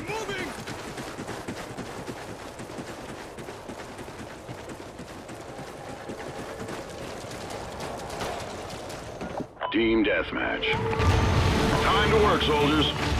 I'm moving! Team deathmatch. Time to work, soldiers.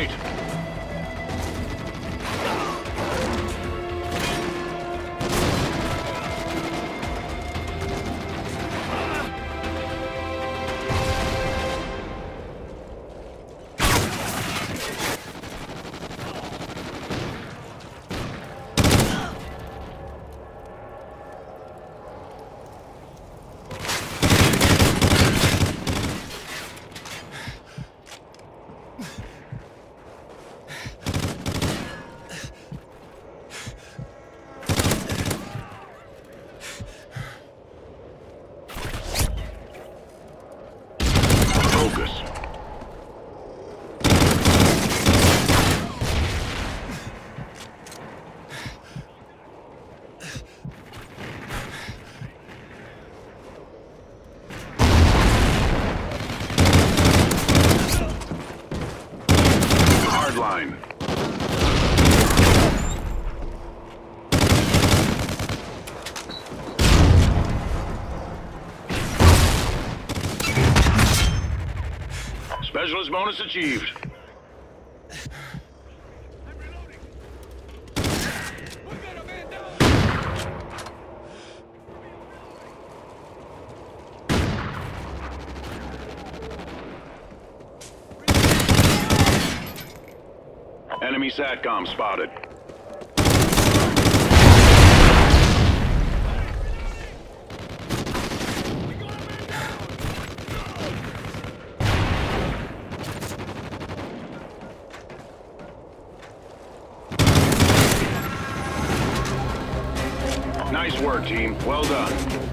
Right. Focus. Hardline. Specialist bonus achieved. Enemy SATCOM spotted. Nice work, team. Well done.